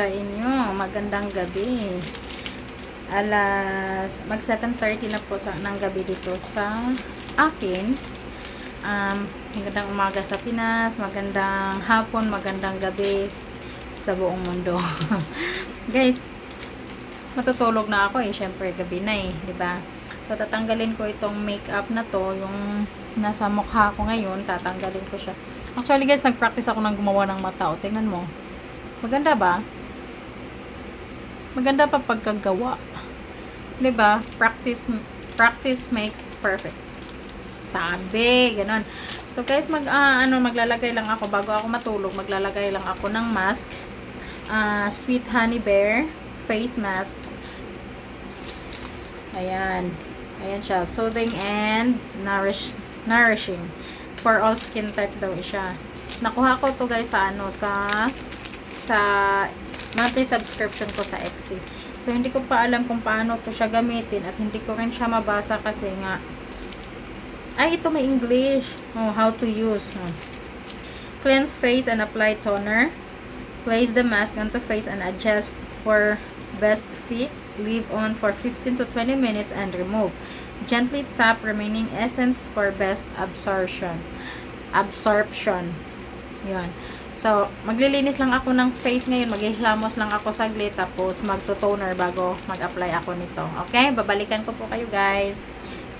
sa inyo. Magandang gabi. Alas, mag 7.30 na po sa, ng gabi dito sa akin. Um, magandang umaga sa Pinas, magandang hapon, magandang gabi sa buong mundo. Guys, matutulog na ako eh. Syempre, gabi na eh. ba So, tatanggalin ko itong makeup na to. Yung nasa mukha ko ngayon, tatanggalin ko siya. Actually, guys, nag-practice ako ng gumawa ng mata. O, tingnan mo. Maganda ba? Maganda pa pagkagawa. 'Di ba? Practice practice makes perfect. Sabi, ganun. So guys, mag uh, ano maglalagay lang ako bago ako matulog, maglalagay lang ako ng mask. Uh, Sweet Honey Bear face mask. Ayan. Ayan siya. Soothing and nourish, nourishing. For all skin type daw siya. Nakuha ko to guys sa ano, sa sa monthly subscription ko sa Etsy. So, hindi ko pa alam kung paano to siya gamitin at hindi ko rin siya mabasa kasi nga ay, ito may English. Oh, how to use. Oh. Cleanse face and apply toner. Place the mask onto face and adjust for best fit. Leave on for 15 to 20 minutes and remove. Gently tap remaining essence for best absorption. Absorption. Yan. So, maglilinis lang ako ng face ngayon. Maghihilamos lang ako saglit. Tapos, magto-toner bago mag-apply ako nito. Okay? Babalikan ko po kayo guys.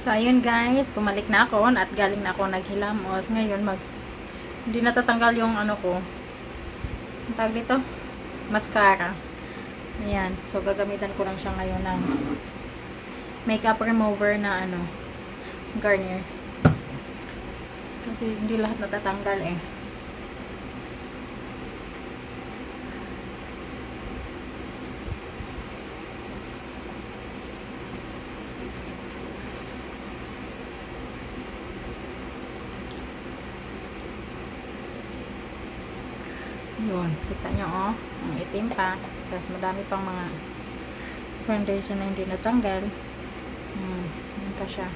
So, ayun guys. Pumalik na ako. At galing na ako naghilamos. Ngayon, mag... Hindi natatanggal yung ano ko. Ang tawag dito? Mascara. Ayan. So, gagamitan ko lang siya ngayon ng makeup remover na ano Garnier. Kasi hindi lahat natatanggal eh. Yun, kita nyo oh. Ang itim pa. Tapos madami pang mga foundation na hindi natanggal. Hmm, yun pa siya.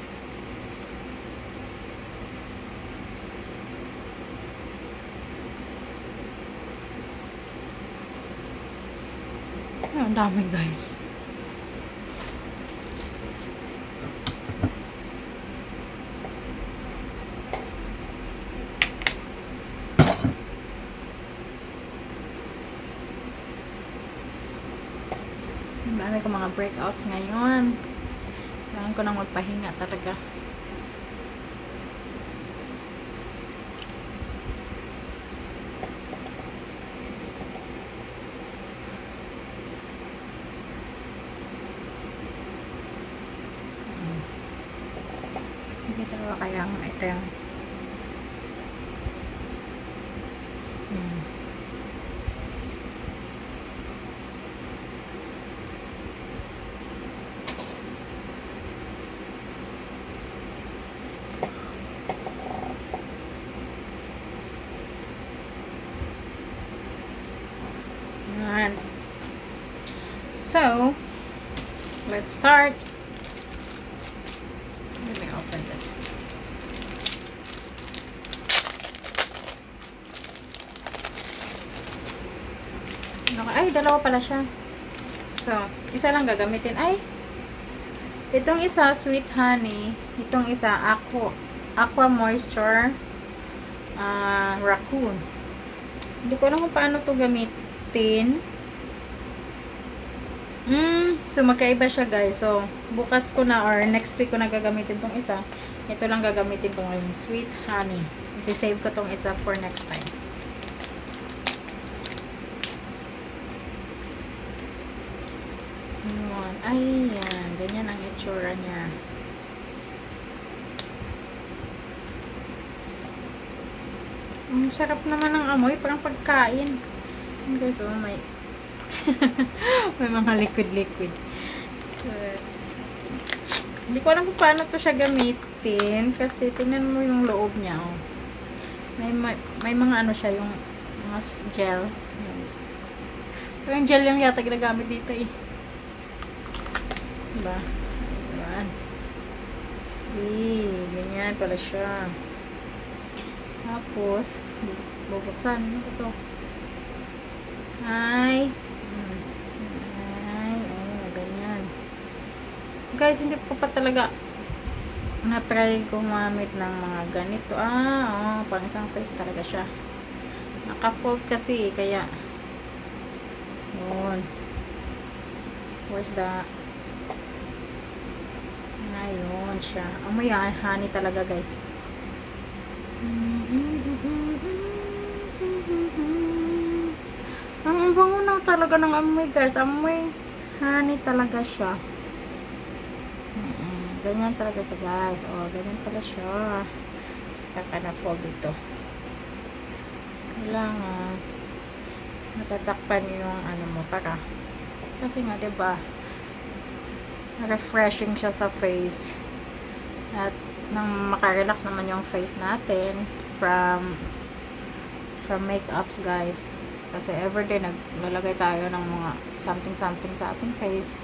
Ang dami guys. Ang dami ko mga breakouts ngayon. Kailangan ko nang magpahinga talaga. Nakita ko kaya ito yung hmm. Yan. Let's start. Let me open this. Ay, dalawa pala siya. So, isa lang gagamitin. Ay, itong isa, sweet honey. Itong isa, aqua, aqua moisture uh, raccoon. Hindi ko alam kung paano to gamitin. Mm, so magkaiba siya guys. So, bukas ko na or next week ko na gagamitin tong isa. Ito lang gagamitin ko ngayon. Sweet honey. Isi-save ko tong isa for next time. Ayan. Ayan. Ganyan ang itsura niya. Ang sarap naman ng amoy. Parang pagkain. Guys, oh, may may mga liquid-liquid. Uh, hindi ko alam kung paano to siya gamitin. Kasi tingnan mo yung loob niya, oh. May, may, may mga ano siya, yung mga gel. Pero yung gel yung yata ginagamit dito, eh. Diba? Ayan. Eh, ganyan pala siya. Tapos, bubuksan. Ito to. Ay. Guys, hindi ko pa talaga na-try gumamit ng mga ganito. Ah, oh, pang isang face talaga siya. Naka-fold kasi, kaya yun. Where's the Ayun siya. Amoy honey talaga guys. Ang bango na talaga ng amoy guys. Amoy honey talaga siya. Ganyan talaga siya guys. O, oh, ganyan pala siya. Kaka na fold dito. Kailangan natatakpan yung ano mo para kasi nga 'di ba refreshing siya sa face at nang makarelax naman yung face natin from from makeups guys kasi everyday naglalagay tayo ng mga something something sa ating face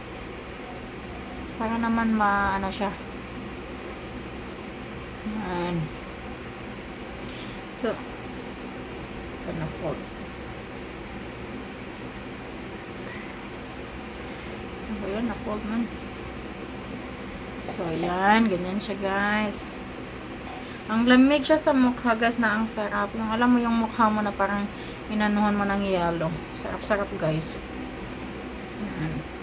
para naman ma ano siya. Yan so ito na fold ano yun? Na fold man. So yan ganyan siya guys. Ang lamig siya sa mukha guys na ang sarap. Yung alam mo yung mukha mo na parang inanuhan mo ng yelo sarap sarap guys. Yan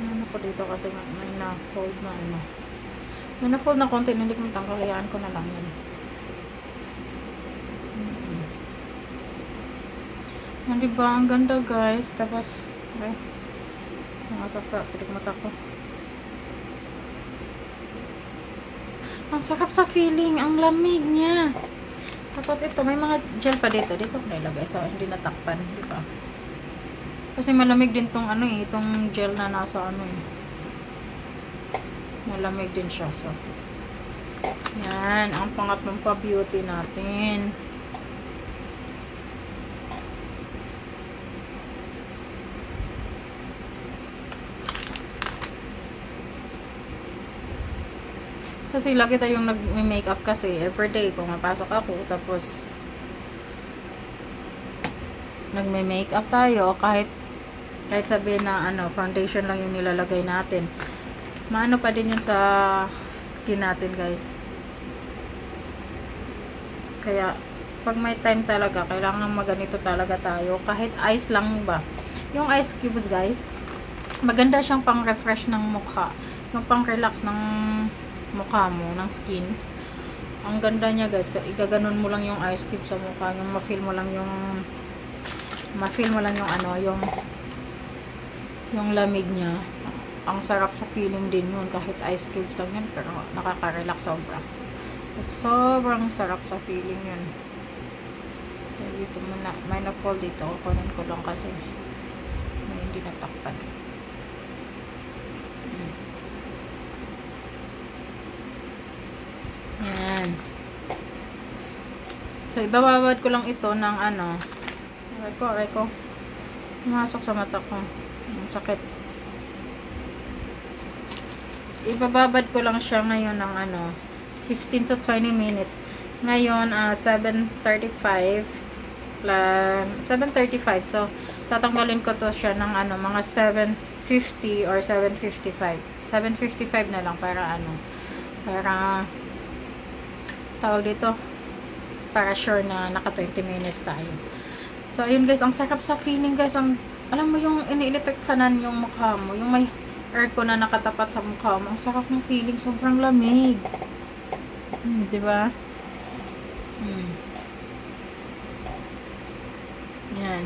ano ko dito kasi may na-fold na ano. May na-fold na konti hindi ko matanggal. Hayaan ko na lang yan hmm. yan diba? Ang ganda guys. Tapos okay. Mga saksa pilik mata ko ang sakap sa feeling. Ang lamig niya. Tapos ito may mga gel pa dito. Dito ko nilagay sa hindi natakpan di ba kasi malamig din tong ano eh, itong gel na nasa ano eh. Malamig din siya. So, yan, ang pangatlong pa-beauty natin. Kasi lagi tayong nag-makeup kasi everyday kung mapasok ako tapos nagme-makeup tayo kahit kahit sabihin na ano, foundation lang yung nilalagay natin. Maano pa din yun sa skin natin, guys. Kaya, pag may time talaga, kailangan maganito talaga tayo. Kahit ice lang ba. Yung ice cubes, guys, maganda siyang pang-refresh ng mukha. Yung pang-relax ng mukha mo, ng skin. Ang ganda niya, guys. Igaganon mo lang yung ice cube sa mukha. Yung ma-feel mo lang yung ma-feel mo lang yung ano, yung yung lamig niya ang sarap sa feeling din yun. Kahit ice cubes lang yan pero nakaka-relax sobra. At sobrang sarap sa feeling yun. So, dito muna may na-fall dito. Kunin ko lang kasi may hindi natakpan. Hmm. yan. So ibababad ko lang ito ng ano. Aray ko aray ko. Pumasok sa mata ko ang sakit. Ibababad ko lang siya ngayon ng ano, 15 to 20 minutes. Ngayon, uh, 7.35 plus 7.35. So, tatanggalin ko to siya ng ano, mga 7.50 or 7.55. 7.55 na lang para ano, para tawag dito, para sure na naka 20 minutes tayo. So, ayun guys, ang sarap sa feeling guys, ang alam mo yung inielektrik fanan yung mukha mo, yung may aircon na nakatapat sa mukha mo, ang sarap ng feeling, sobrang lamig. Hmm, 'di ba? Hmm. Yan.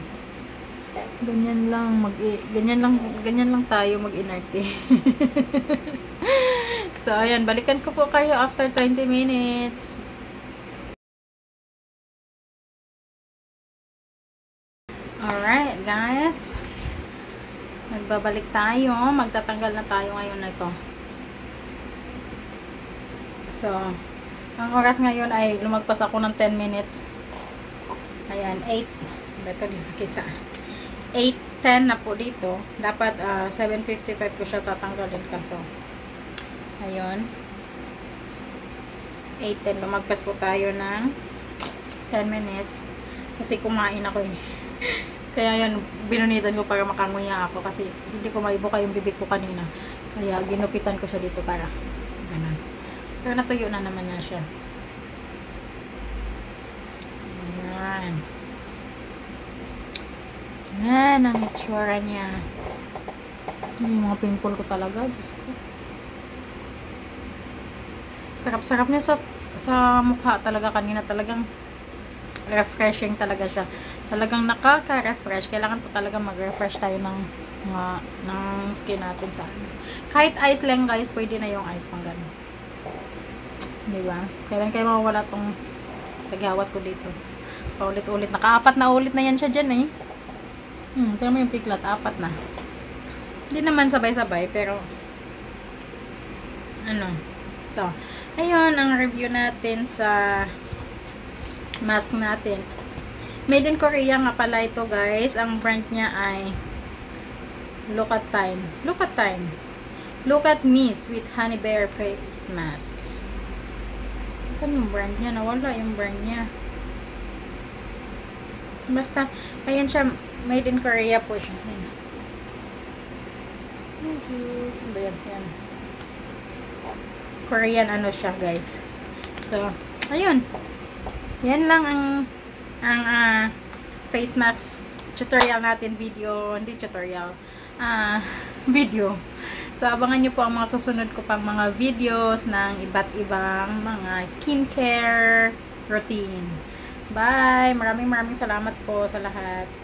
Ganyan lang mag ganyan lang ganyan lang tayo mag-inarte. so ayan, balikan ko po kayo after 20 minutes. Alright, guys. Nagbabalik tayo. Magtatanggal na tayo ngayon na ito. So, ang oras ngayon ay lumagpas ako ng 10 minutes. Ayan, 8. Dapat din makita. 8.10 na po dito. Dapat uh, ah, 7.55 ko siya tatanggalin kaso. Ayun. 8.10. Lumagpas po tayo ng 10 minutes. Kasi kumain ako eh. Kaya yan, binunitan ko para makanguya ako kasi hindi ko maibuka yung bibig ko kanina. Kaya ginupitan ko siya dito para ganun. Pero natuyo na naman niya siya. Ayan. Ayan ang itsura niya. Yung mga pimple ko talaga. Diyos ko. Sarap-sarap niya sa, sa mukha talaga kanina. Talagang refreshing talaga siya. Talagang nakaka-refresh. Kailangan po talaga mag-refresh tayo ng mga ng skin natin sa ano. Kahit ice lang guys, pwede na yung ice pang ganun. Di ba? Kailan kayo mawawala tong tagawat ko dito. Paulit-ulit. Nakaapat na ulit na yan siya dyan eh. Hmm, tignan mo yung piklat. Apat na. Hindi naman sabay-sabay, pero ano. So, ayun ang review natin sa mask natin. Made in Korea nga pala ito guys. Ang brand niya ay Look at Time. Look at Time. Look at Me Sweet Honey Bear Face Mask. Saan yung brand niya? Nawala yung brand niya. Basta, ayan siya. Made in Korea po siya. Ayan. Saan? Ayan. Korean ano siya guys. So, ayun. Yan lang ang ang ah, face mask tutorial natin video, hindi tutorial. Ah, video. So, abangan nyo po ang mga susunod ko pang mga videos ng iba't ibang mga skincare routine. Bye! Maraming maraming salamat po sa lahat.